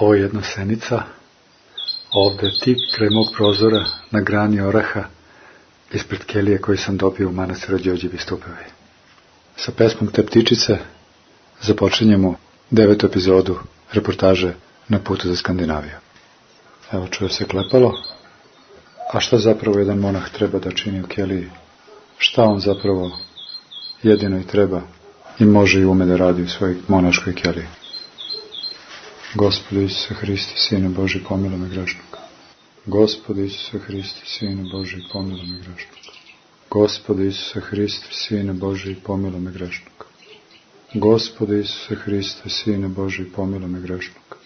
Ovo je jedna senica, ovde tip kraj mog prozora na grani oraha ispred kelije koji sam dobio u manastiru Đorđevi stupevi. Sa pesmom Te ptičice započinjemo devetu epizodu reportaže na putu za Skandinaviju. Evo čuje se klepalo. A šta zapravo jedan monah treba da čini u keliji? Šta on zapravo jedino i treba i može i ume da radi u svojoj monaškoj keliji? Gospodu Isuse Hristi, Sine Boži, pomilo me grešnog. Gospodu Isuse Hristi, Sine Boži, pomilo me grešnog. Gospodu Isuse Hristi, Sine Boži, pomilo me grešnog. Gospodu Isuse Hriste, Sine Boži, pomilo me grešnog.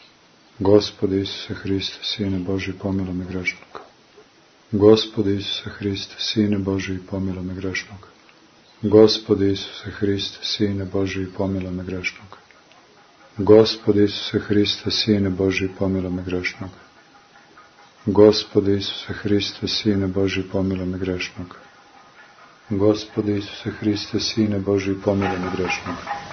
Gospodu Isuse Hriste, Sine Boži, pomilo me grešnog. Gospodu Isuse Hriste, Sine Boži, pomilo me grešnog. Gospodu Isuse Hriste, Sine Boži, pomilo me grešnog. Gospod Isuse Hriste, Sine Boži, pomilo me grešnog. Gospod Isuse Hriste, Sine Boži, pomilo me grešnog. Gospod Isuse Hriste, Sine Boži, pomilo me grešnog.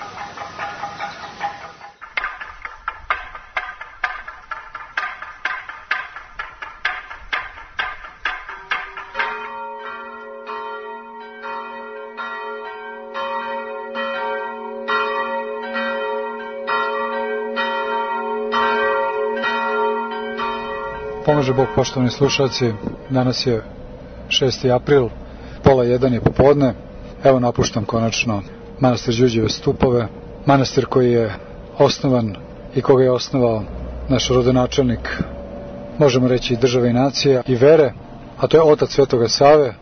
Pomože Bog, poštovani slušalci, danas je 6. april, pola jedan je popodne, evo napuštam konačno manastir Đuđeve stupove, manastir koji je osnovan i koga je osnovao naš rodonačelnik, možemo reći i države i nacija i vere, a to je otac Svetoga Save,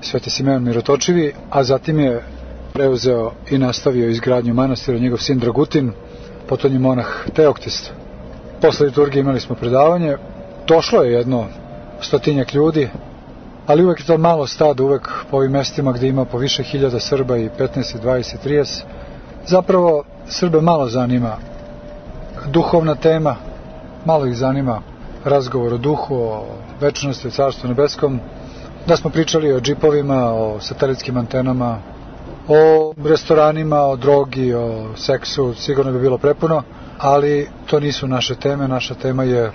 Sveti Simeon Mirotočivi, a zatim je preuzeo i nastavio izgradnju manastira njegov sin Dragutin, potom je monah Teoktist. Posle liturgije imali smo predavanje, došlo je jedno stotinjak ljudi, ali uvek je to malo stado, uvek po ovim mestima gde ima po više hiljada Srba i 15, 20, 30. Zapravo Srbe malo zanima duhovna tema, malo ih zanima razgovor o duhu, o večnosti, o carstvu nebeskom, da smo pričali o džipovima, o satelitskim antenama, o restoranima, o drogi, o seksu, sigurno bi bilo prepuno, ali to nisu naše teme, naša tema je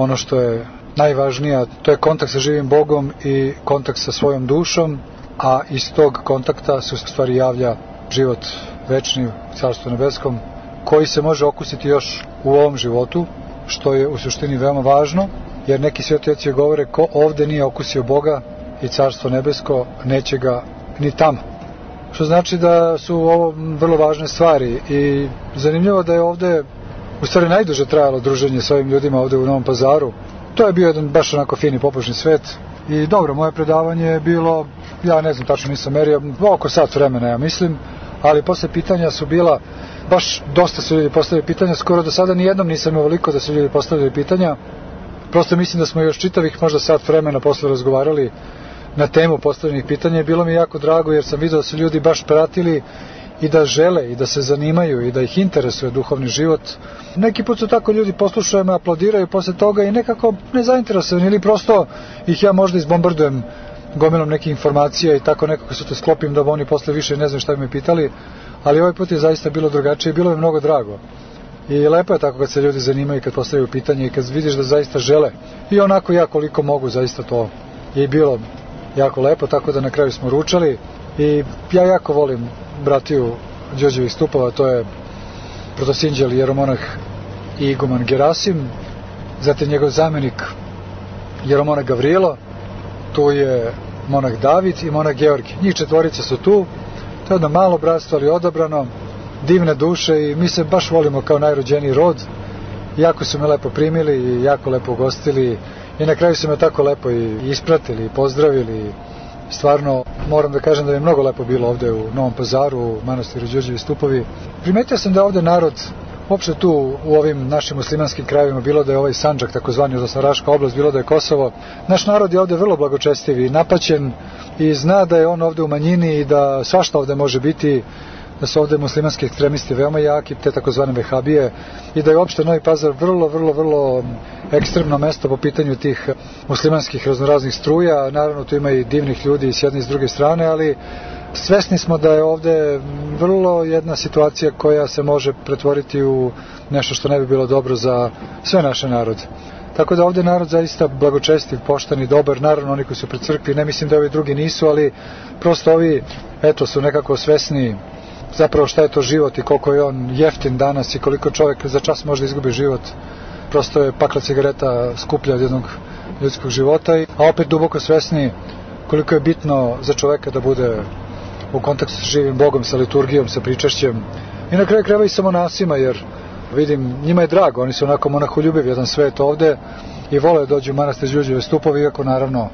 ono što je najvažnije, to je kontakt sa živim Bogom i kontakt sa svojom dušom, a iz tog kontakta se u stvari javlja život večni u Carstvu nebeskom, koji se može okusiti još u ovom životu, što je u suštini veoma važno, jer neki svetojaci govore ko ovde nije okusio Boga i Carstvo nebesko, neće ga ni tamo. Što znači da su ovo vrlo važne stvari i zanimljivo da je ovde u stvari najduže trajalo druženje sa ovim ljudima ovde u Novom pazaru. To je bio jedan baš onako fini popušni svet i dobro, moje predavanje je bilo, ja ne znam tačno nisam merio, oko sat vremena ja mislim, ali posle pitanja su bila, baš dosta su ljudi postavili pitanja, skoro do sada nijednom nisam ovoliko da su ljudi postavili pitanja, prosto mislim da smo još čitavih možda sat vremena posle razgovarali na temu postavljenih pitanja bilo mi jako drago jer sam vidio da su ljudi baš pratili i da žele i da se zanimaju i da ih interesuje duhovni život. Neki put su tako ljudi poslušaju me, aplaudiraju posle toga i nekako nezainteresovani ili prosto ih ja možda izbombardujem gomilom nekih informacija i tako nekako se to sklopim da oni posle više ne znam šta bi me pitali, ali ovaj put je zaista bilo drugačije i bilo je mnogo drago. I lepo je tako kad se ljudi zanimaju kad postavljaju pitanje i kad vidiš da zaista žele. I onako ja koliko mogu zaista to je bilo jako lepo, tako da na kraju smo ručali i ja jako volim bratiju Đorđevih stupova, to je protosinđel Jeromonah i iguman Gerasim, zatim njegov zamenik Jeromonah Gavrilo, tu je monah David i monah Georgi. Njih četvorice su tu, to je jedno malo bratstvo, ali odabrano, divne duše i mi se baš volimo kao najrođeniji rod. Jako su me lepo primili i jako lepo ugostili i na kraju su me tako lepo i ispratili i pozdravili stvarno moram da kažem da je mnogo lepo bilo ovde u Novom pazaru, u manastiru Đurđevi stupovi. Primetio sam da ovde narod uopšte tu u ovim našim muslimanskim krajevima, bilo da je ovaj Sanđak, takozvani odnosno Raška oblast, bilo da je Kosovo, naš narod je ovde vrlo blagočestiv i napaćen i zna da je on ovde u manjini i da svašta ovde može biti da su ovde muslimanski ekstremisti veoma jaki, te takozvane vehabije i da je uopšte Novi Pazar vrlo, vrlo, vrlo ekstremno mesto po pitanju tih muslimanskih raznoraznih struja. Naravno, tu ima i divnih ljudi s jedne i s druge strane, ali svesni smo da je ovde vrlo jedna situacija koja se može pretvoriti u nešto što ne bi bilo dobro za sve naše narode. Tako da ovde narod zaista blagočestiv, poštan i dobar, naravno oni koji su pred crkvi, ne mislim da ovi drugi nisu, ali prosto ovi, eto, su nekako svesni zapravo šta je to život i koliko je on jeftin danas i koliko čovek za čas može da izgubi život. Prosto je pakla cigareta skuplja od jednog ljudskog života, a opet duboko svesni koliko je bitno za čoveka da bude u kontaktu sa živim Bogom, sa liturgijom, sa pričašćem i na kraju kreva i sa monasima, jer vidim, njima je drago, oni su onako monaholjubivi, jedan svet ovde i vole da dođu u manastir Đuđeve stupovi, iako naravno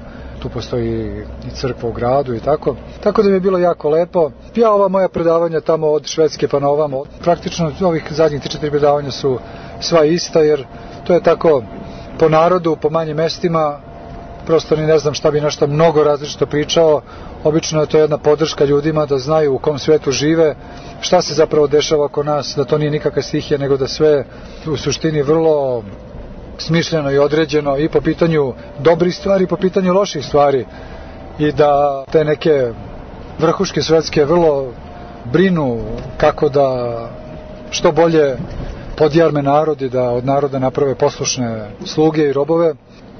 tu postoji i crkva u gradu i tako. Tako da mi je bilo jako lepo. Ja ova moja predavanja tamo od Švedske pa na ovamo, praktično ovih zadnjih 3-4 predavanja su sva ista, jer to je tako po narodu, po manjim mestima, prosto ni ne znam šta bi nešto mnogo različito pričao. Obično je to jedna podrška ljudima da znaju u kom svetu žive, šta se zapravo dešava oko nas, da to nije nikakva stihija, nego da sve u suštini vrlo smišljeno i određeno i po pitanju dobrih stvari i po pitanju loših stvari i da te neke vrhuške svetske vrlo brinu kako da što bolje podjarme narod i da od naroda naprave poslušne sluge i robove.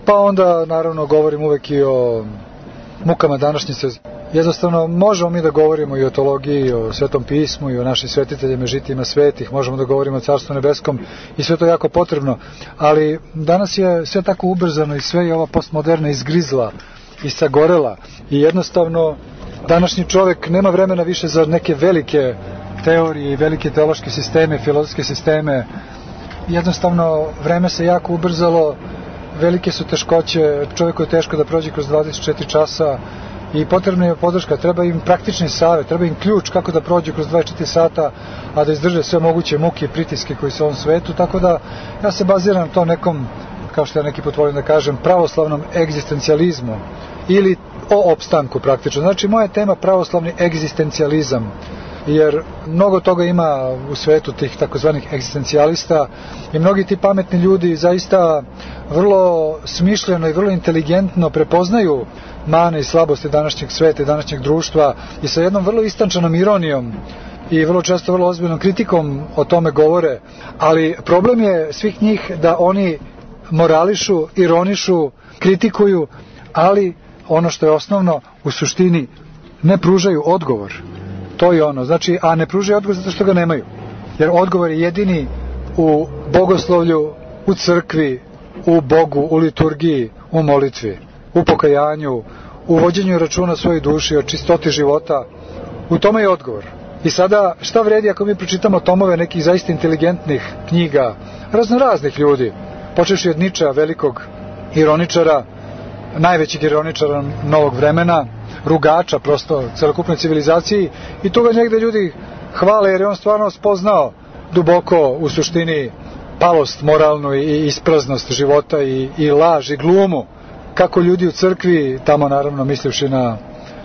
Pa onda naravno govorim uvek i o mukama današnjice. Jednostavno možemo mi da govorimo i o teologiji, o svetom pismu, i o našim svetiteljima, žitima svetih, možemo da govorimo o carstvu nebeskom i sve to je jako potrebno, ali danas je sve tako ubrzano i sve je ova postmoderna izgrizla i sagorela i jednostavno današnji čovek nema vremena više za neke velike teorije i velike teološke sisteme, filozofske sisteme. Jednostavno vreme se jako ubrzalo, velike su teškoće, čovjeku je teško da prođe kroz 24 časa i potrebna je podrška, treba im praktični savet, treba im ključ kako da prođu kroz 24 sata, a da izdrže sve moguće muke i pritiske koji su u ovom svetu, tako da ja se baziram to nekom, kao što ja neki put volim da kažem, pravoslavnom egzistencijalizmu ili o opstanku praktično. Znači, moja tema pravoslavni egzistencijalizam jer mnogo toga ima u svetu tih takozvanih egzistencijalista i mnogi ti pametni ljudi zaista vrlo smišljeno i vrlo inteligentno prepoznaju mane i slabosti današnjeg sveta i današnjeg društva i sa jednom vrlo istančanom ironijom i vrlo često vrlo ozbiljnom kritikom o tome govore, ali problem je svih njih da oni morališu, ironišu, kritikuju, ali ono što je osnovno u suštini ne pružaju odgovor. To je ono, znači, a ne pružaju odgovor zato što ga nemaju. Jer odgovor je jedini u bogoslovlju, u crkvi, u Bogu, u liturgiji, u molitvi, u pokajanju, u vođenju računa svojoj duši, o čistoti života. U tome je odgovor. I sada, šta vredi ako mi pročitamo tomove nekih zaista inteligentnih knjiga, raznoraznih ljudi, počeši od Niča, velikog ironičara, najvećeg ironičara novog vremena, rugača prosto celokupnoj civilizaciji i tu ga negde ljudi hvale jer je on stvarno spoznao duboko u suštini palost moralnu i ispraznost života i, i laž i glumu kako ljudi u crkvi, tamo naravno mislivši na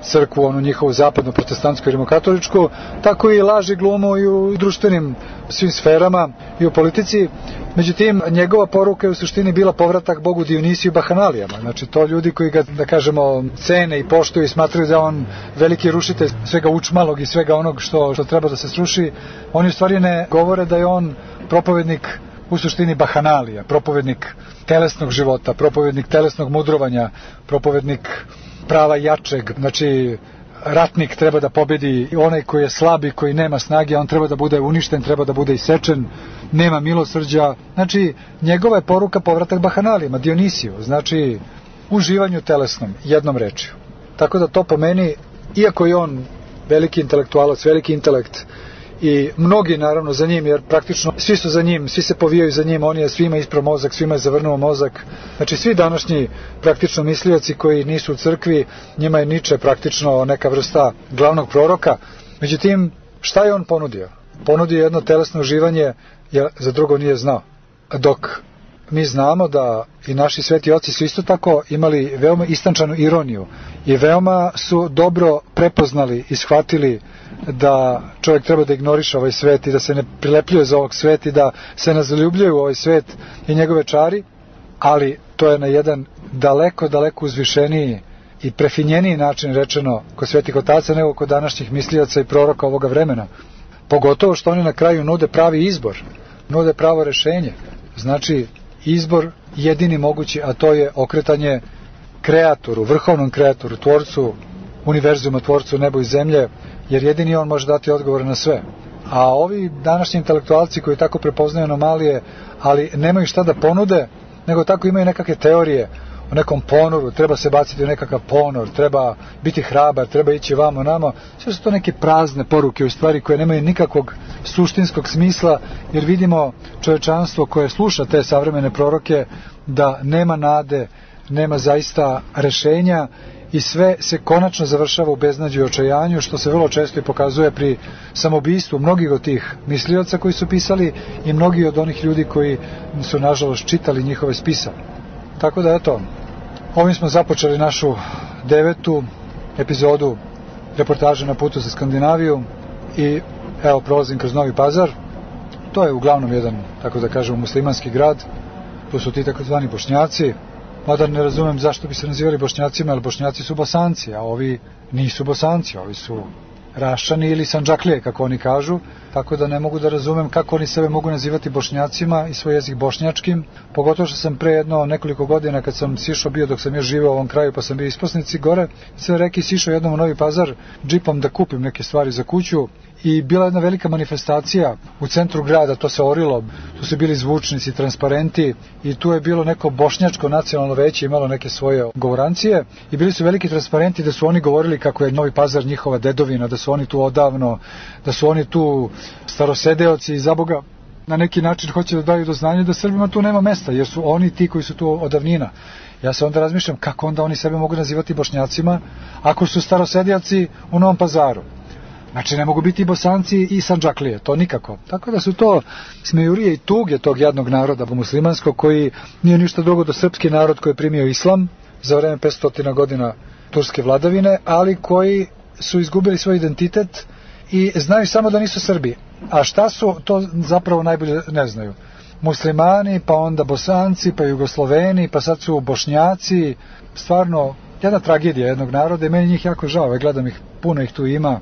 crkvu, onu njihovu zapadnu protestantsku i rimokatoličku, tako i laži glumu i u društvenim svim sferama i u politici. Međutim, njegova poruka je u suštini bila povratak Bogu Dionisiju Bahanalijama. Znači, to ljudi koji ga, da kažemo, cene i poštuju i smatraju da on veliki rušitelj svega učmalog i svega onog što, što treba da se sruši, oni u stvari ne govore da je on propovednik u suštini bahanalija, propovednik telesnog života, propovednik telesnog mudrovanja, propovednik prava jačeg, znači ratnik treba da pobedi onaj koji je slab i koji nema snage, on treba da bude uništen, treba da bude isečen, nema milosrđa. Znači, njegova je poruka povratak bahanalima, Dionisiju, znači uživanju telesnom, jednom rečju. Tako da to po meni, iako je on veliki intelektualac, veliki intelekt, i mnogi naravno za njim, jer praktično svi su za njim, svi se povijaju za njim, on je svima isprao mozak, svima je zavrnuo mozak. Znači svi današnji praktično mislioci koji nisu u crkvi, njima je Niče praktično neka vrsta glavnog proroka. Međutim, šta je on ponudio? Ponudio jedno telesno uživanje, jer za drugo nije znao. Dok mi znamo da i naši sveti oci su isto tako imali veoma istančanu ironiju i veoma su dobro prepoznali i shvatili da čovjek treba da ignoriše ovaj svet i da se ne prilepljuje za ovog sveta i da se ne zaljubljuje u ovaj svet i njegove čari, ali to je na jedan daleko, daleko uzvišeniji i prefinjeniji način rečeno kod svetih otaca nego kod današnjih mislioca i proroka ovoga vremena. Pogotovo što oni na kraju nude pravi izbor, nude pravo rešenje. Znači, izbor jedini mogući, a to je okretanje kreatoru, vrhovnom kreatoru, tvorcu univerzuma, tvorcu nebo i zemlje, jer jedini on može dati odgovore na sve. A ovi današnji intelektualci koji tako prepoznaju anomalije, ali nemaju šta da ponude, nego tako imaju nekakve teorije o nekom ponoru, treba se baciti u nekakav ponor, treba biti hrabar, treba ići vamo namo, sve su to neke prazne poruke u stvari koje nemaju nikakvog suštinskog smisla, jer vidimo čovečanstvo koje sluša te savremene proroke da nema nade, nema zaista rešenja i sve se konačno završava u beznađu i očajanju, što se vrlo često i pokazuje pri samobistvu mnogih od tih mislioca koji su pisali i mnogi od onih ljudi koji su nažalost čitali njihove spisa. Tako da eto, ovim smo započeli našu devetu epizodu reportaže na putu za Skandinaviju i evo prolazim kroz Novi Pazar. To je uglavnom jedan, tako da kažemo, muslimanski grad. Tu su ti takozvani bošnjaci, mada ne razumem zašto bi se nazivali bošnjacima, jer bošnjaci su bosanci, a ovi nisu bosanci, ovi su raščani ili sanđaklije, kako oni kažu, tako da ne mogu da razumem kako oni sebe mogu nazivati bošnjacima i svoj jezik bošnjačkim, pogotovo što sam pre jedno nekoliko godina kad sam sišao bio dok sam još živeo u ovom kraju pa sam bio isposnici gore, sve reki sišao jednom u Novi Pazar džipom da kupim neke stvari za kuću i bila jedna velika manifestacija u centru grada, to se orilo, tu su bili zvučnici, transparenti i tu je bilo neko bošnjačko nacionalno veće imalo neke svoje govorancije i bili su veliki transparenti da su oni govorili kako je Novi Pazar njihova dedovina, da su oni tu odavno, da su oni tu starosedeoci i za Boga na neki način hoće da daju do znanja da Srbima tu nema mesta, jer su oni ti koji su tu odavnina. Ja se onda razmišljam kako onda oni sebe mogu nazivati bošnjacima ako su starosedijaci u Novom pazaru. Znači ne mogu biti i bosanci i sanđaklije, to nikako. Tako da su to smejurije i tuge tog jednog naroda muslimanskog koji nije ništa drugo do srpski narod koji je primio islam za vreme 500 godina turske vladavine, ali koji su izgubili svoj identitet i znaju samo da nisu Srbi. A šta su, to zapravo najbolje ne znaju. Muslimani, pa onda Bosanci, pa Jugosloveni, pa sad su Bošnjaci, stvarno jedna tragedija jednog naroda i meni njih jako žao, gledam ih, puno ih tu ima,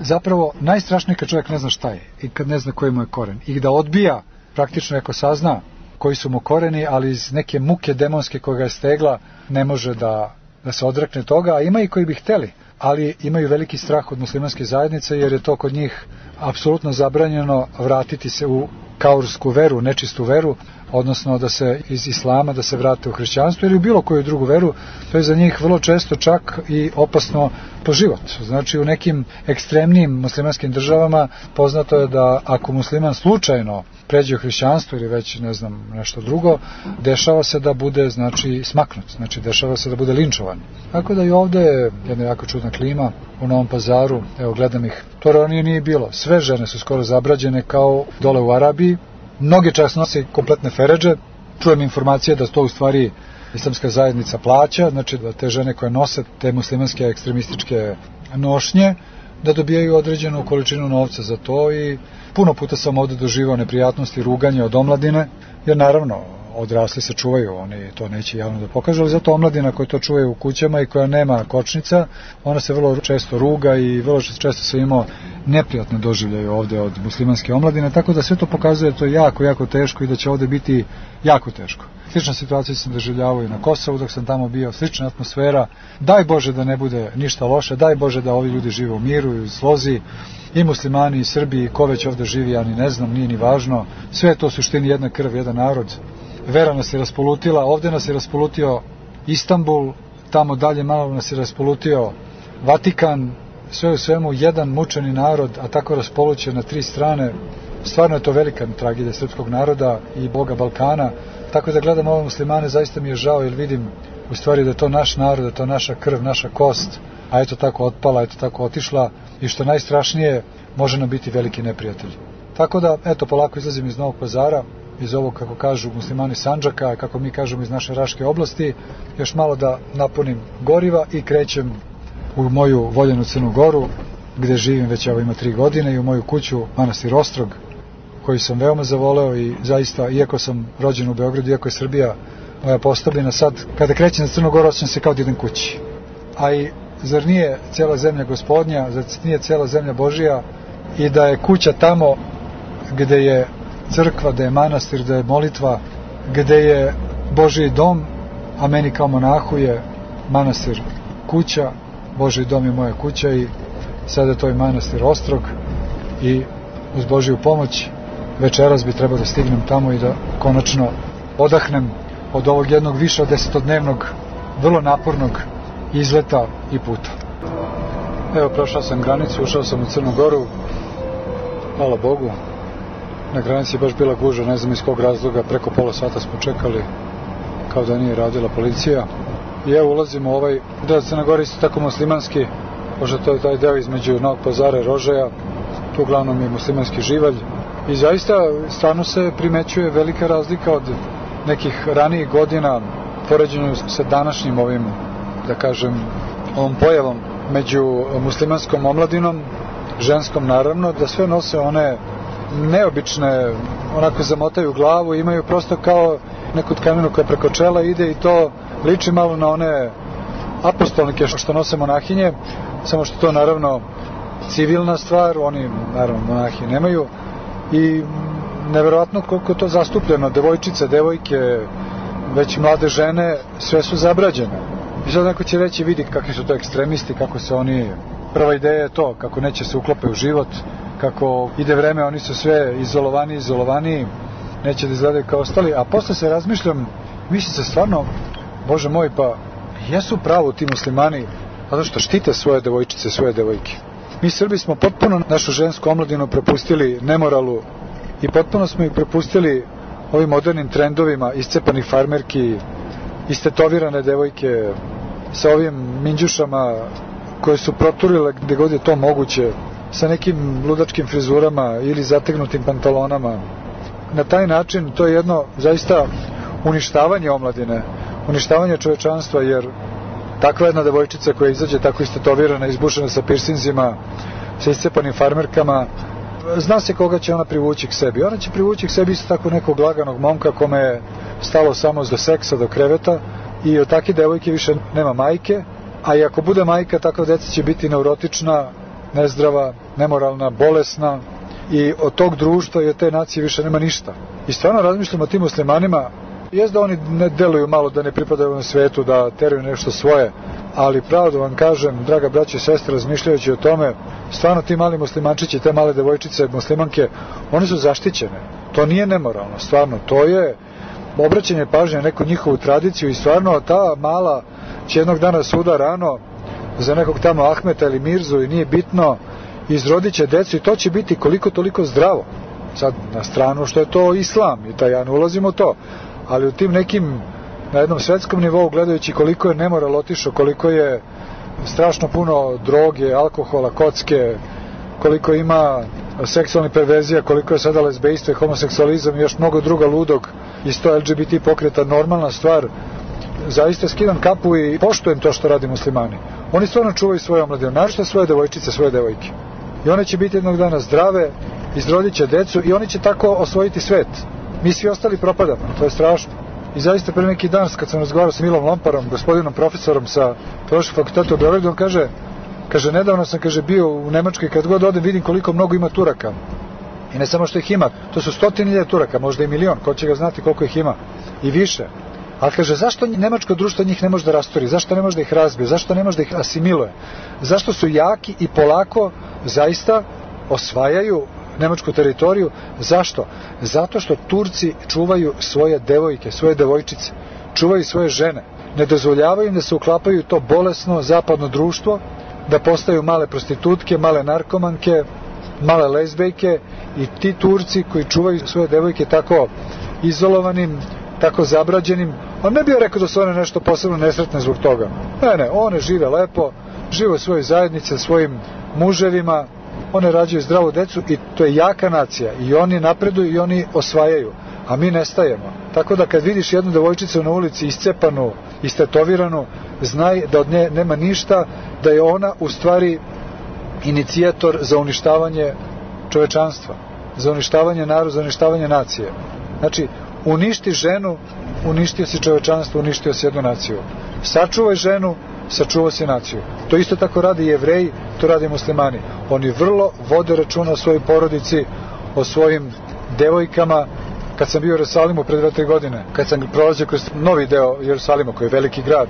zapravo najstrašnije kad čovjek ne zna šta je i kad ne zna koji mu je koren. I da odbija praktično ako sazna koji su mu koreni, ali iz neke muke demonske koja je stegla ne može da, da se odrekne toga, a ima i koji bi hteli, ali imaju veliki strah od muslimanske zajednice jer je to kod njih apsolutno zabranjeno vratiti se u kaursku veru, nečistu veru, odnosno da se iz islama da se vrate u hrišćanstvo ili u bilo koju drugu veru, to je za njih vrlo često čak i opasno po život. Znači u nekim ekstremnim muslimanskim državama poznato je da ako musliman slučajno pređe u hrišćanstvo ili već ne znam nešto drugo, dešava se da bude znači smaknut, znači dešava se da bude linčovan. Tako da i ovde je jedna jako čudna klima u Novom pazaru, evo gledam ih, to ranije nije bilo. Sve žene su skoro zabrađene kao dole u Arabiji, mnoge čas nose kompletne feređe, čujem informacije da to u stvari islamska zajednica plaća, znači da te žene koje nose te muslimanske ekstremističke nošnje, da dobijaju određenu količinu novca za to i puno puta sam ovde doživao neprijatnosti ruganje od omladine, jer naravno odrasli se čuvaju, oni to neće javno da pokažu, ali zato omladina koja to čuje u kućama i koja nema kočnica, ona se vrlo često ruga i vrlo često se imao neprijatne doživljaje ovde od muslimanske omladine, tako da sve to pokazuje da to jako, jako teško i da će ovde biti jako teško. Slična situacija sam doživljavao i na Kosovu dok sam tamo bio, slična atmosfera. Daj Bože da ne bude ništa loše, daj Bože da ovi ljudi žive u miru i u slozi, i muslimani i Srbi, ko već ovde živi, ja ni ne znam, nije ni važno. Sve je to suštini jedna krv, jedan narod. Vera nas je raspolutila, ovde nas je raspolutio Istanbul, tamo dalje malo nas je raspolutio Vatikan, sve u svemu jedan mučeni narod, a tako raspolućen na tri strane, stvarno je to velika tragedija srpskog naroda i Boga Balkana, tako da gledam ove muslimane, zaista mi je žao jer vidim u stvari da je to naš narod, da je to naša krv, naša kost, a eto tako otpala, eto tako otišla. I što najstrašnije, može nam biti veliki neprijatelj. Tako da, eto, polako izlazim iz Novog pazara, iz ovog, kako kažu muslimani Sanđaka, kako mi kažemo iz naše Raške oblasti, još malo da napunim goriva i krećem u moju voljenu Crnu Goru, gde živim već evo ima tri godine i u moju kuću Manastir Ostrog, koju sam veoma zavoleo i zaista, iako sam rođen u Beogradu, iako je Srbija moja postavljena, sad kada krećem na Crnu Goru, osjećam se kao da idem kući. a i zar nije cijela zemlja gospodnja, zar nije cijela zemlja Božija i da je kuća tamo gde je crkva, da je manastir, da je molitva, gde je Božiji dom, a meni kao monahu je manastir kuća, Božiji dom je moja kuća i sada to je manastir Ostrog i uz Božiju pomoć večeras bi trebao da stignem tamo i da konačno odahnem od ovog jednog više od desetodnevnog vrlo napornog izleta i puta. Evo, prošao sam granicu, ušao sam u Crnu Goru, hvala Bogu, na granici je baš bila guža, ne znam iz kog razloga, preko pola sata smo čekali, kao da nije radila policija. I evo ulazimo u ovaj deo Crna Gora isto tako muslimanski, pošto to je taj deo između Novog pazara i Rožaja, tu uglavnom je muslimanski živalj. I zaista stvarno se primećuje velika razlika od nekih ranijih godina poređenju sa današnjim ovim, da kažem, ovom pojavom među muslimanskom omladinom, ženskom naravno, da sve nose one neobične, onako zamotaju glavu, imaju prosto kao neku tkaninu koja preko čela ide i to liči malo na one apostolnike što nose monahinje, samo što to naravno civilna stvar, oni naravno monahi nemaju i neverovatno koliko to zastupljeno, devojčice, devojke, već mlade žene, sve su zabrađene. I sad neko će reći, vidi kakvi su to ekstremisti, kako se oni, prva ideja je to, kako neće se uklope u život, kako ide vreme, oni su sve izolovani, izolovani, neće da izgledaju kao ostali, a posle se razmišljam, misli se stvarno, Bože moj, pa jesu pravo ti muslimani, zato što štite svoje devojčice, svoje devojke. Mi Srbi smo potpuno našu žensku omladinu prepustili nemoralu i potpuno smo ih prepustili ovim modernim trendovima iscepanih farmerki, istetovirane devojke sa ovim minđušama koje su proturile gde god je to moguće, sa nekim ludačkim frizurama ili zategnutim pantalonama. Na taj način to je jedno zaista uništavanje omladine, uništavanje čovečanstva, jer takva jedna devojčica koja izađe tako istetovirana, izbušena sa pirsinzima, sa iscepanim farmerkama, zna se koga će ona privući k sebi. Ona će privući k sebi isto tako nekog laganog momka kome je stalo samo do seksa, do kreveta i od takve devojke više nema majke, a i ako bude majka, takva deca će biti neurotična, nezdrava, nemoralna, bolesna i od tog društva i od te nacije više nema ništa. I stvarno razmišljamo o tim muslimanima, jes da oni ne deluju malo da ne pripadaju na svetu, da teraju nešto svoje, ali pravo da vam kažem, draga braća i sestre, razmišljajući o tome, stvarno ti mali muslimančići, te male devojčice, muslimanke, one su zaštićene. To nije nemoralno, stvarno, to je obraćanje pažnje na neku njihovu tradiciju i stvarno ta mala će jednog dana suda rano za nekog tamo Ahmeta ili Mirzu i nije bitno, izrodit će decu i to će biti koliko toliko zdravo. Sad, na stranu što je to islam i taj ja ne ulazim u to, ali u tim nekim na jednom svetskom nivou gledajući koliko je nemoral otišao, koliko je strašno puno droge, alkohola, kocke, koliko ima seksualnih perverzija, koliko je sada lesbejstvo i homoseksualizam i još mnogo druga ludog iz to LGBT pokreta normalna stvar, zaista skidam kapu i poštujem to što radi muslimani. Oni stvarno čuvaju svoje omladine, našto svoje devojčice, svoje devojke. I one će biti jednog dana zdrave, izrodit će decu i oni će tako osvojiti svet. Mi svi ostali propadamo, to je strašno. I zaista pre neki dan kad sam razgovarao sa Milom Lomparom, gospodinom profesorom sa Teološkog fakulteta u Beogradu, on kaže, kaže, nedavno sam kaže, bio u Nemačkoj, kad god odem vidim koliko mnogo ima Turaka. I ne samo što ih ima, to su stotine Turaka, možda i milion, ko će ga znati koliko ih ima. I više. Ali kaže, zašto nemačko društvo njih ne može da rastori? Zašto ne može da ih razbije? Zašto ne može da ih asimiluje? Zašto su jaki i polako zaista osvajaju nemačku teritoriju. Zašto? Zato što Turci čuvaju svoje devojke, svoje devojčice, čuvaju svoje žene. Ne dozvoljavaju im da se uklapaju to bolesno zapadno društvo, da postaju male prostitutke, male narkomanke, male lezbejke i ti Turci koji čuvaju svoje devojke tako izolovanim, tako zabrađenim, on ne bi rekao da su one nešto posebno nesretne zbog toga. Ne, ne, one žive lepo, žive u svojoj zajednici, svojim muževima, one rađaju zdravu decu i to je jaka nacija i oni napreduju i oni osvajaju, a mi nestajemo. Tako da kad vidiš jednu devojčicu na ulici iscepanu, istetoviranu, znaj da od nje nema ništa, da je ona u stvari inicijator za uništavanje čovečanstva, za uništavanje naroda, za uništavanje nacije. Znači, uništi ženu, uništio si čovečanstvo, uništio si jednu naciju. Sačuvaj ženu, sačuva si naciju. To isto tako radi jevreji, to radi muslimani. Oni vrlo vode računa o svojoj porodici, o svojim devojkama. Kad sam bio u Jerusalimu pre dve, godine, kad sam prolazio kroz novi deo Jerusalima, koji je veliki grad,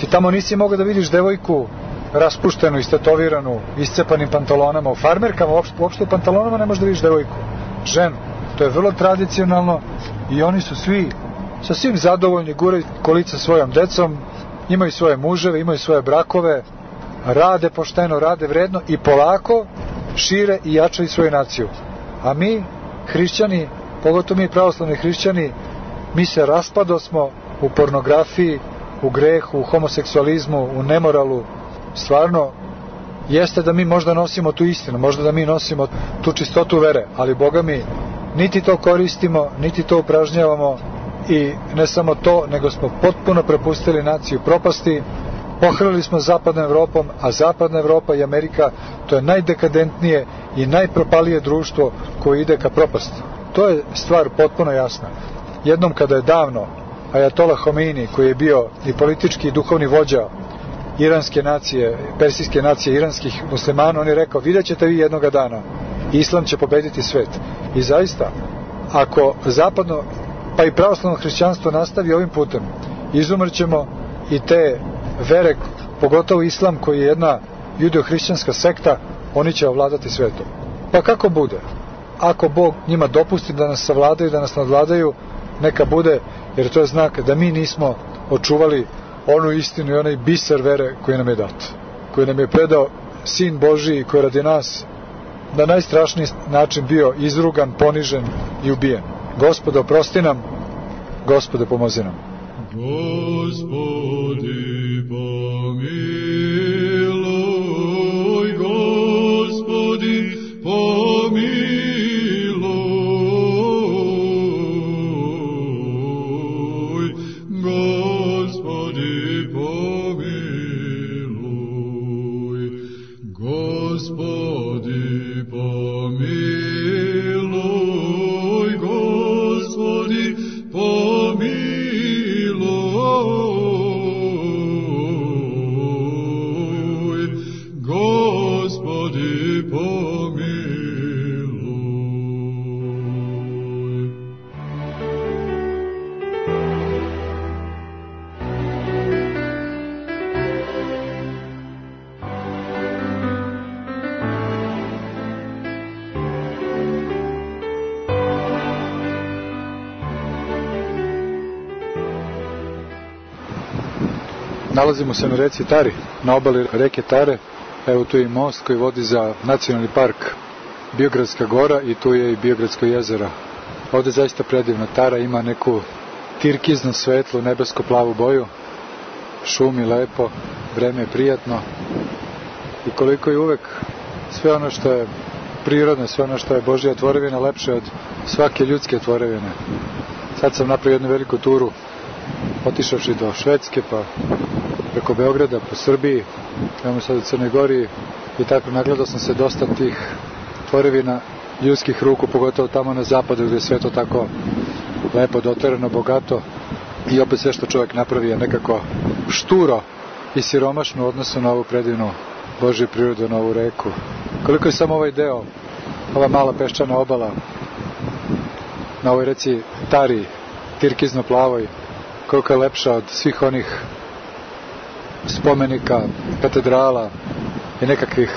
ti tamo nisi mogao da vidiš devojku raspuštenu, istetoviranu, iscepanim pantalonama, u farmerkama, uopšte, uopšte u pantalonama ne možeš da vidiš devojku, ženu. To je vrlo tradicionalno i oni su svi sasvim zadovoljni, guraju kolica svojom decom, imaju svoje muževe, imaju svoje brakove, rade pošteno, rade vredno i polako šire i jačaju svoju naciju. A mi, hrišćani, pogotovo mi pravoslavni hrišćani, mi se raspadosmo u pornografiji, u grehu, u homoseksualizmu, u nemoralu. Stvarno, jeste da mi možda nosimo tu istinu, možda da mi nosimo tu čistotu vere, ali Boga mi niti to koristimo, niti to upražnjavamo i ne samo to, nego smo potpuno prepustili naciju propasti, pohrlili smo zapadnom Evropom, a zapadna Evropa i Amerika to je najdekadentnije i najpropalije društvo koje ide ka propasti. To je stvar potpuno jasna. Jednom kada je davno Ajatola Homeini, koji je bio i politički i duhovni vođa iranske nacije, persijske nacije iranskih muslimana, on je rekao, vidjet ćete vi jednoga dana, islam će pobediti svet. I zaista, ako zapadno, pa i pravoslavno hrišćanstvo nastavi ovim putem, izumrćemo i te vere, pogotovo islam koji je jedna judeo-hrišćanska sekta, oni će ovladati svetom. Pa kako bude? Ako Bog njima dopusti da nas savladaju, da nas nadvladaju, neka bude, jer to je znak da mi nismo očuvali onu istinu i onaj biser vere koji nam je dat, koji nam je predao Sin Božiji koji radi nas na najstrašniji način bio izrugan, ponižen i ubijen. Gospode, oprosti nam, Gospode, pomozi nam. Gospodi, pomiluj, Nalazimo se na reci Tari, na obali reke Tare. Evo tu je i most koji vodi za nacionalni park Biogradska gora i tu je i Biogradsko jezero. Ovde je zaista predivna Tara, ima neku tirkiznu, svetlu, nebesko-plavu boju. Šumi lepo, vreme je prijatno. I koliko je uvek sve ono što je prirodno, sve ono što je Božja tvorevina lepše od svake ljudske tvorevine. Sad sam napravio jednu veliku turu otišavši do Švedske, pa preko Beograda, po Srbiji, imamo sad u Crnoj Gori i tako nagledao sam se dosta tih tvorevina ljudskih ruku, pogotovo tamo na zapadu gde je sve to tako lepo doterano, bogato i opet sve što čovjek napravi je nekako šturo i siromašno u odnosu na ovu predivnu Božju prirodu, na ovu reku. Koliko je samo ovaj deo, ova mala peščana obala na ovoj reci Tari, tirkizno plavoj, koliko je lepša od svih onih spomenika, katedrala i nekakvih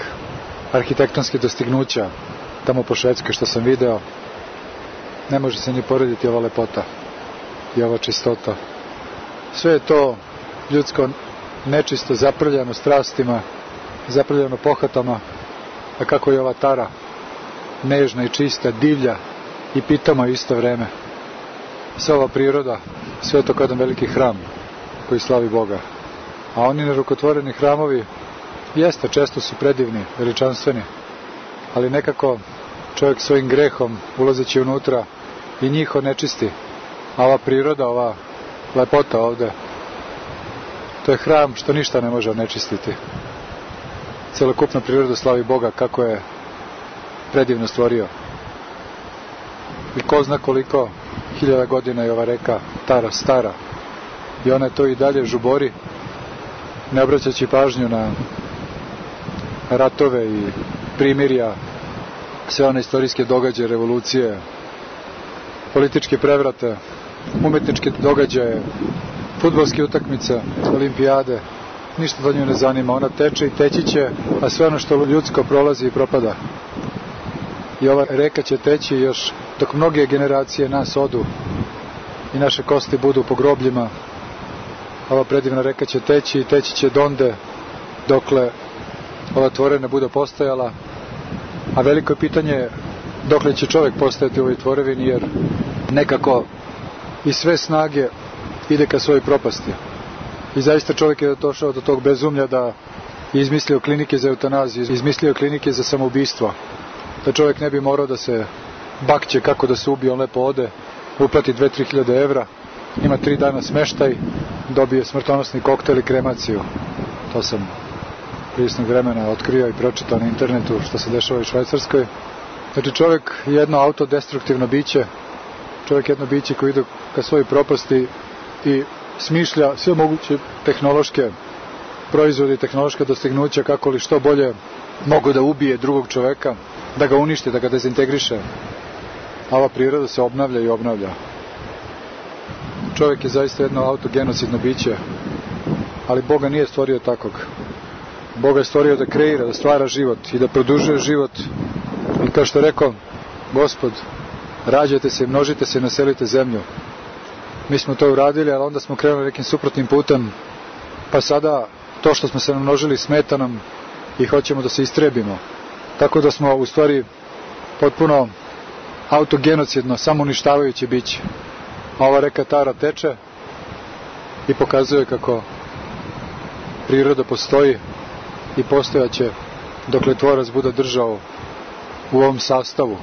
arhitektonskih dostignuća tamo po Švedskoj što sam video. Ne može se ni porediti ova lepota i ova čistota. Sve je to ljudsko nečisto zaprljano strastima, zaprljano pohatama, a kako je ova tara nežna i čista, divlja i pitama isto vreme. Sva ova priroda, sve to kao jedan veliki hram koji slavi Boga. A oni nerukotvoreni hramovi jeste, često su predivni, veličanstveni, ali nekako čovjek svojim grehom ulazeći unutra i njih onečisti. A ova priroda, ova lepota ovde, to je hram što ništa ne može onečistiti. Celokupna priroda slavi Boga kako je predivno stvorio. I ko zna koliko hiljada godina je ova reka Tara stara. I ona to i dalje žubori ne obraćajući pažnju na ratove i primirja, sve one istorijske događaje, revolucije, političke prevrate, umetničke događaje, futbolske utakmice, olimpijade, ništa to nju ne zanima. Ona teče i teći će, a sve ono što ljudsko prolazi i propada. I ova reka će teći još dok mnoge generacije nas odu i naše kosti budu po grobljima. Ova predivna reka će teći i teći će donde dokle ova tvorena bude postojala. A veliko je pitanje dokle će čovek postojati u ovoj tvorevini jer nekako i sve snage ide ka svojoj propasti. I zaista čovjek je došao do tog bezumlja da je izmislio klinike za eutanaziju, izmislio klinike za samoubistvo. Da čovjek ne bi morao da se bakće kako da se ubije, on lepo ode, uplati 2-3 hiljade evra, ima tri dana smeštaj, dobije smrtonosni koktel i kremaciju. To sam prisnog vremena otkrio i pročitao na internetu što se dešava u Švajcarskoj. Znači čovjek je jedno autodestruktivno biće, čovjek je jedno biće koji ide ka svojoj propasti i smišlja sve moguće tehnološke proizvode i tehnološke dostignuća kako li što bolje mogu da ubije drugog čoveka, da ga uništi, da ga dezintegriše. A ova priroda se obnavlja i obnavlja. Čovjek je zaista jedno autogenocidno biće, ali Boga nije stvorio takvog. Boga je stvorio da kreira, da stvara život i da produžuje život. I kao što rekao Gospod, rađajte se množite se i naselite zemlju. Mi smo to uradili, ali onda smo krenuli nekim suprotnim putem, pa sada to što smo se namnožili smeta nam i hoćemo da se istrebimo. Tako da smo u stvari potpuno autogenocidno, samo uništavajući biće. Ova reka Tara teče i pokazuje kako priroda postoji i postojaće dokle tvorac bude držao u ovom sastavu,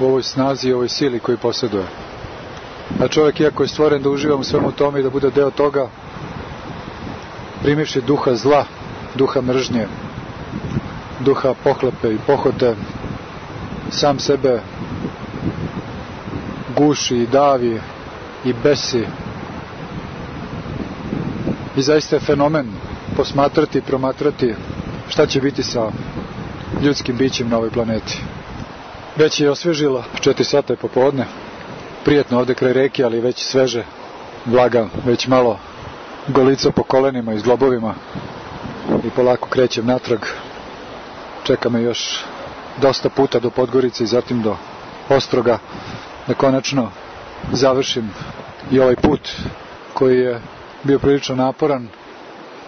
u ovoj snazi i ovoj sili koju posjeduje. A čovjek, iako je stvoren da uživa u svemu tome i da bude deo toga, primivši duha zla, duha mržnje, duha pohlepe i pohote, sam sebe guši i davi i besi. I zaista je fenomen posmatrati i promatrati šta će biti sa ljudskim bićem na ovoj planeti. Već je osvežila 4 sata popodne, prijetno ovde kraj reke, ali već sveže, vlaga, već malo golica po kolenima i zglobovima i polako krećem natrag. Čeka me još dosta puta do Podgorice i zatim do Ostroga da konačno završim i ovaj put koji je bio prilično naporan,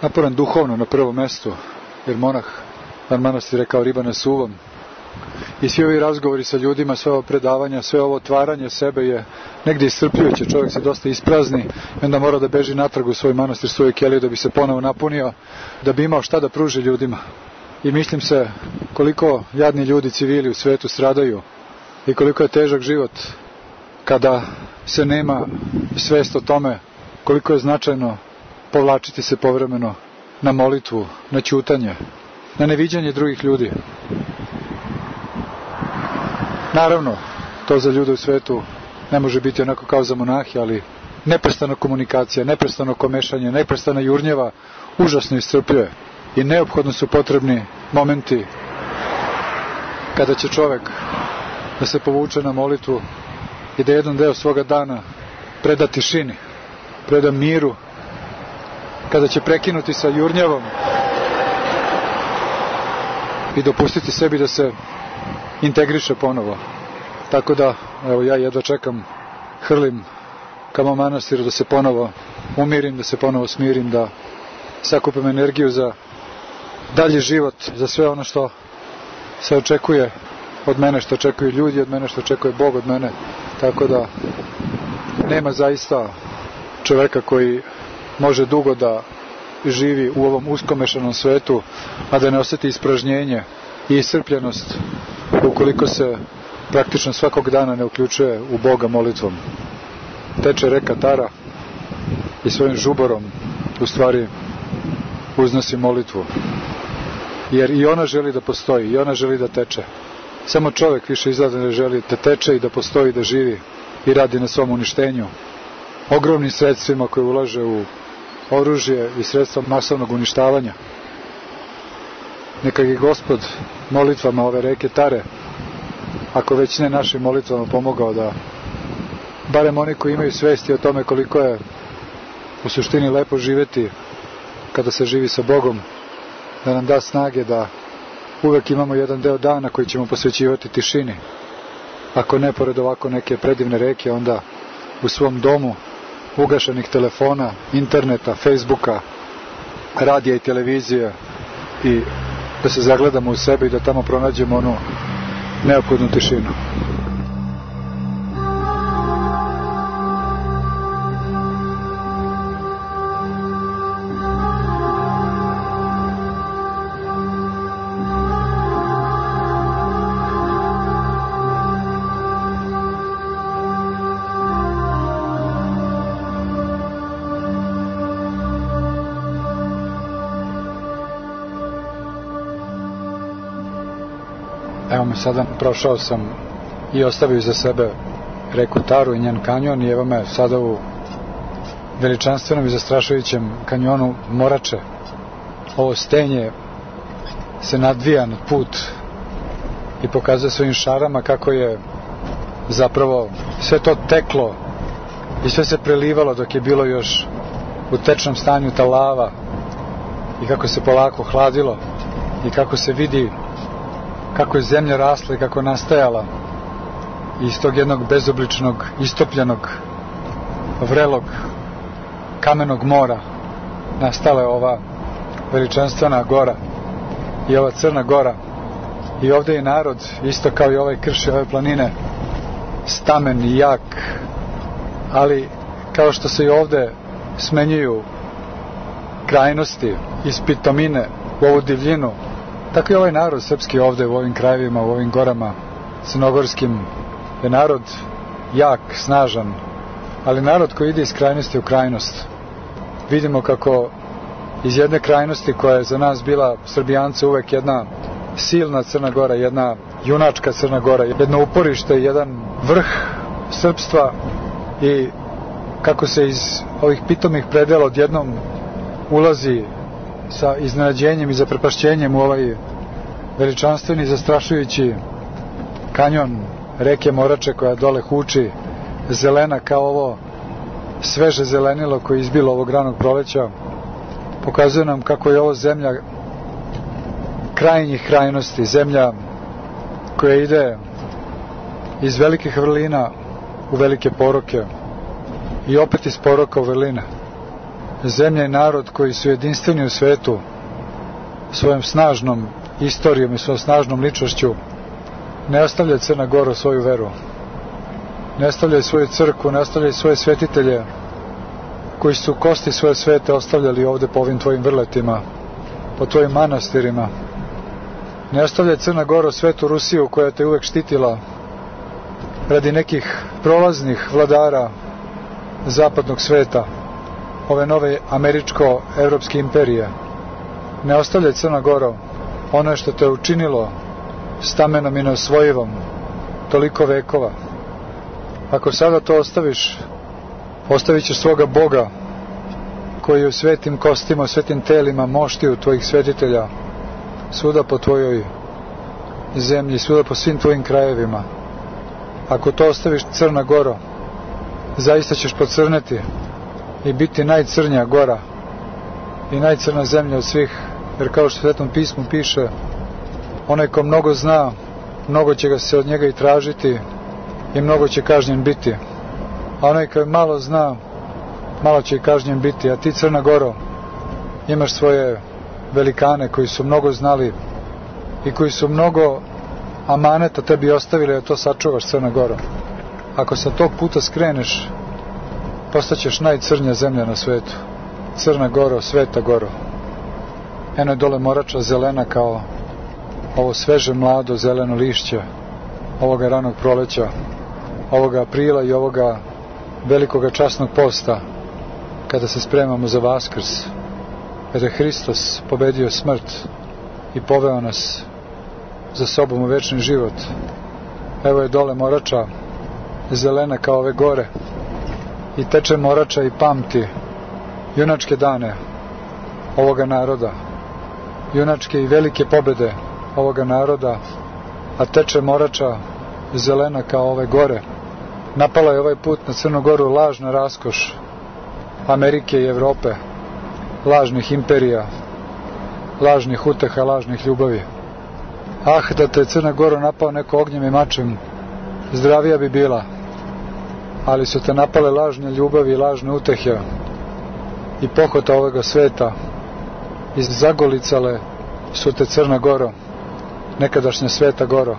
naporan duhovno na prvom mestu, jer monah Van Manastir rekao riba na suvom, i svi ovi razgovori sa ljudima, sve ovo predavanja, sve ovo otvaranje sebe je negdje iscrpljujuće, čovjek se dosta isprazni i onda mora da beži natrag u svoj manastir, svoju keliju da bi se ponovo napunio, da bi imao šta da pruži ljudima. I mislim se koliko jadni ljudi civili u svetu stradaju i koliko je težak život kada se nema svest o tome koliko je značajno povlačiti se povremeno na molitvu, na ćutanje, na neviđanje drugih ljudi. Naravno, to za ljude u svetu ne može biti onako kao za monahi, ali neprestana komunikacija, neprestano komešanje, neprestana jurnjeva užasno iscrpljuje i neophodno su potrebni momenti kada će čovek da se povuče na molitvu i da jedan deo svoga dana preda tišini, preda miru, kada će prekinuti sa jurnjavom i dopustiti sebi da se integriše ponovo. Tako da, evo ja jedva čekam, hrlim kamo manastiru da se ponovo umirim, da se ponovo smirim, da sakupim energiju za dalji život, za sve ono što se očekuje od mene, što očekuju ljudi, od mene što očekuje Bog od mene. Tako da nema zaista čoveka koji može dugo da živi u ovom uskomešanom svetu, a da ne oseti ispražnjenje i iscrpljenost ukoliko se praktično svakog dana ne uključuje u Boga molitvom. Teče reka Tara i svojim žuborom u stvari uznosi molitvu. Jer i ona želi da postoji, i ona želi da teče. Samo čovek više izgleda da želi da teče i da postoji, da živi i radi na svom uništenju. Ogromnim sredstvima koje ulaže u oružje i sredstva masovnog uništavanja. Neka je gospod molitvama ove reke Tare, ako već ne našim molitvama pomogao da barem oni koji imaju svesti o tome koliko je u suštini lepo živeti kada se živi sa Bogom, da nam da snage da uvek imamo jedan deo dana koji ćemo posvećivati tišini. Ako ne pored ovako neke predivne reke, onda u svom domu ugašenih telefona, interneta, Facebooka, radija i televizije i da se zagledamo u sebe i da tamo pronađemo onu neophodnu tišinu. Sada, prošao sam i ostavio iza sebe reku Taru i njen kanjon i evo me sada u veličanstvenom i zastrašujućem kanjonu Morače. Ovo stenje se nadvija nad put i pokazuje svojim šarama kako je zapravo sve to teklo i sve se prelivalo dok je bilo još u tečnom stanju ta lava i kako se polako hladilo i kako se vidi kako je zemlja rasla i kako je nastajala iz tog jednog bezobličnog, istopljenog, vrelog, kamenog mora nastala je ova veličanstvena gora i ova crna gora. I ovde je narod isto kao i ovaj krš ove planine stamen i jak. Ali kao što se i ovde smenjuju krajnosti iz pitomine u ovu divljinu Tako je ovaj narod srpski ovde u ovim krajevima, u ovim gorama crnogorskim je narod jak, snažan, ali narod koji ide iz krajnosti u krajnost. Vidimo kako iz jedne krajnosti koja je za nas bila Srbijance uvek jedna silna Crna Gora, jedna junačka Crna Gora, jedno uporište, jedan vrh srpstva i kako se iz ovih pitomih predela odjednom ulazi sa iznenađenjem i zaprepašćenjem u ovaj veličanstveni zastrašujući kanjon reke Morače koja dole huči zelena kao ovo sveže zelenilo koje je izbilo ovog ranog proleća pokazuje nam kako je ovo zemlja krajnjih krajnosti zemlja koja ide iz velikih vrlina u velike poroke i opet iz poroka u vrline zemlja i narod koji su jedinstveni u svetu svojom snažnom istorijom i svojom snažnom ličnošću ne ostavlja Crna Gora svoju veru ne ostavljaju svoju crku ne ostavljaju svoje svetitelje koji su kosti svoje svete ostavljali ovde po ovim tvojim vrletima po tvojim manastirima. Ne ostavlja Crna Gora svetu Rusiju koja te uvek štitila radi nekih prolaznih vladara zapadnog sveta ove nove američko-evropske imperije. Ne ostavljaj Crna Goro ono što te učinilo stamenom i neosvojivom toliko vekova. Ako sada to ostaviš, ostavit ćeš svoga Boga koji je u svetim kostima, u svetim telima moštiju tvojih svetitelja svuda po tvojoj zemlji, svuda po svim tvojim krajevima. Ako to ostaviš Crna Goro, zaista ćeš pocrneti i biti najcrnja gora i najcrna zemlja od svih, jer kao što u Svetom pismu piše, onaj ko mnogo zna, mnogo će ga se od njega i tražiti i mnogo će kažnjen biti. A onaj koji malo zna, malo će i kažnjen biti. A ti, Crna Goro, imaš svoje velikane koji su mnogo znali i koji su mnogo amaneta tebi ostavili da to sačuvaš Crna Goro. Ako sa tog puta skreneš, postaćeš najcrnja zemlja na svetu. Crna goro, sveta goro. Eno je dole morača zelena kao ovo sveže mlado zeleno lišće ovoga ranog proleća, ovoga aprila i ovoga velikoga časnog posta kada se spremamo za Vaskrs, kada je Hristos pobedio smrt i poveo nas za sobom u večni život. Evo je dole morača zelena kao ove gore, i teče morača i pamti junačke dane ovoga naroda, junačke i velike pobede ovoga naroda, a teče morača zelena kao ove gore. Napala je ovaj put na Crnogoru lažna raskoš Amerike i Evrope, lažnih imperija, lažnih uteha, lažnih ljubavi. Ah, da te Crna napao neko ognjem i mačem, zdravija bi bila, ali su te napale lažne ljubavi i lažne utehe i pohota ovoga sveta i zagolicale su te Crna Goro, nekadašnja Sveta Goro,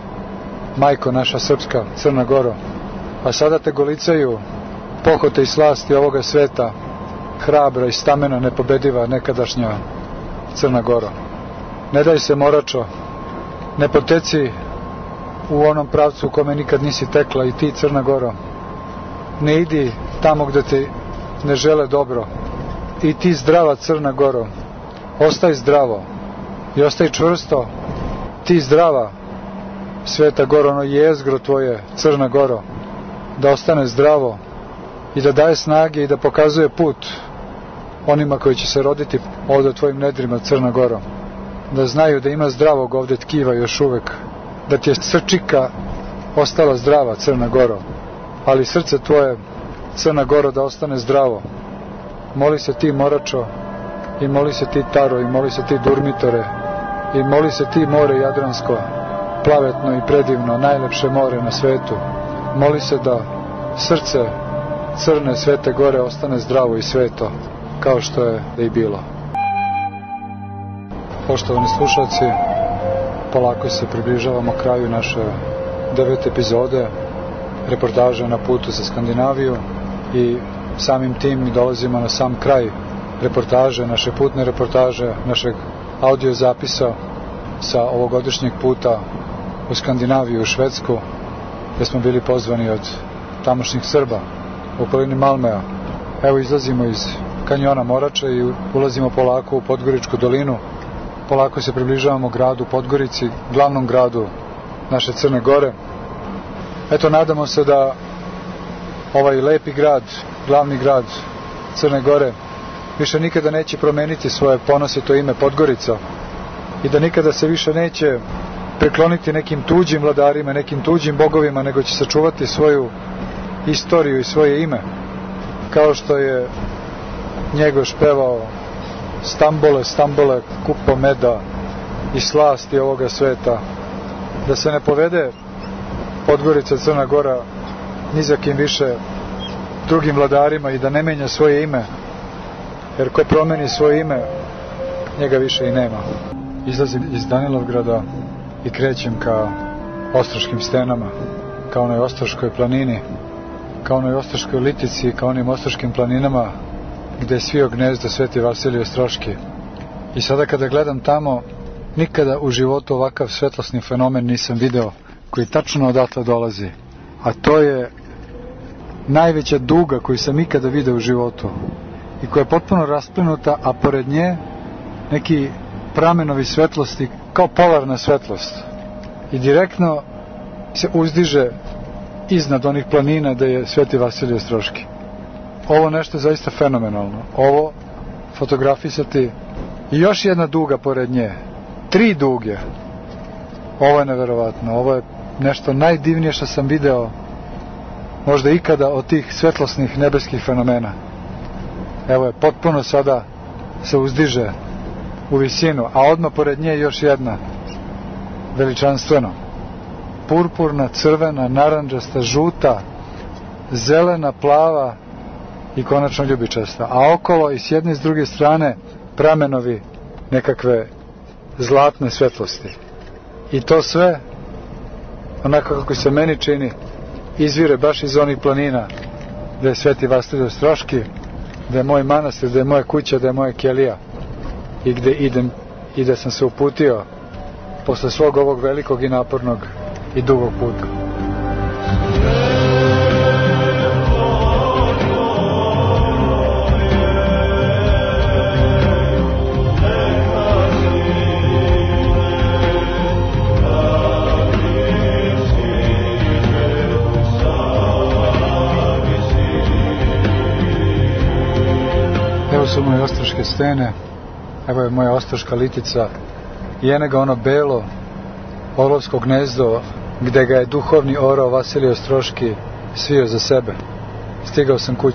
majko naša srpska Crna Goro, a sada te golicaju pohote i slasti ovoga sveta, hrabra i stamena nepobediva nekadašnja Crna Goro. Ne daj se moračo, ne poteci u onom pravcu u kome nikad nisi tekla i ti Crna Goro. Ne idi tamo gde te ne žele dobro. I ti zdrava Crna Goro, ostaj zdravo i ostaj čvrsto, ti zdrava Sveta Goro, ono jezgro tvoje, Crna Goro, da ostane zdravo i da daje snage i da pokazuje put onima koji će se roditi ovde u tvojim nedrima Crna Goro. Da znaju da ima zdravog ovde tkiva još uvek, da ti je srčika ostala zdrava Crna Goro, ali srce tvoje Crna Goro da ostane zdravo. Moli se ti Moračo i moli se ti Taro i moli se ti Durmitore i moli se ti more Jadransko, plavetno i predivno, najlepše more na svetu. Moli se da srce crne svete gore ostane zdravo i sveto, kao što je i bilo. Poštovani slušalci, polako se približavamo kraju naše devete epizode reportaže na putu za Skandinaviju i samim tim dolazimo na sam kraj reportaže, naše putne reportaže, našeg audio zapisa sa ovogodišnjeg puta u Skandinaviju, u Švedsku, gde smo bili pozvani od tamošnjih Srba u okolini Malmea. Evo izlazimo iz kanjona Morača i ulazimo polako u Podgoričku dolinu. Polako se približavamo gradu Podgorici, glavnom gradu naše Crne Gore. Eto, nadamo se da ovaj lepi grad, glavni grad Crne Gore, više nikada neće promeniti svoje ponosito ime Podgorica i da nikada se više neće prekloniti nekim tuđim vladarima, nekim tuđim bogovima, nego će sačuvati svoju istoriju i svoje ime, kao što je Njegoš pevao Stambole, Stambole, kupo meda i slasti ovoga sveta, da se ne povede Podgorica Crna Gora ni za kim više drugim vladarima i da ne menja svoje ime, jer ko promeni svoje ime, njega više i nema. Izlazim iz Danilovgrada i krećem ka Ostroškim stenama, ka onoj Ostroškoj planini, ka onoj Ostroškoj litici, ka onim Ostroškim planinama gde je svio gnezdo Sveti Vasilij Ostroški. I sada kada gledam tamo, nikada u životu ovakav svetlosni fenomen nisam video koji tačno odatle dolazi. A to je najveća duga koju sam ikada video u životu i koja je potpuno rasplenuta, a pored nje neki pramenovi svetlosti kao polarna svetlost. I direktno se uzdiže iznad onih planina da je Sveti Vasilij Ostroški. Ovo nešto je zaista fenomenalno. Ovo fotografisati i još jedna duga pored nje. Tri duge. Ovo je neverovatno. Ovo je nešto najdivnije što sam video možda ikada od tih svetlosnih nebeskih fenomena. Evo je, potpuno sada se uzdiže u visinu, a odmah pored nje još jedna veličanstveno. Purpurna, crvena, naranđasta, žuta, zelena, plava i konačno ljubičasta. A okolo i s jedne i s druge strane pramenovi nekakve zlatne svetlosti. I to sve, onako kako se meni čini, izvire baš iz onih planina gde je Sveti Vastilij Ostroški, gde je moj manastir, gde je moja kuća, gde je moja kelija i gde idem i da sam se uputio posle svog ovog velikog i napornog i dugog puta. Su moje ostroške stene, evo je moja ostroška litica i ene ga ono belo orlovsko gnezdo gde ga je duhovni orao Vasilij Ostroški svio za sebe. Stigao sam kući.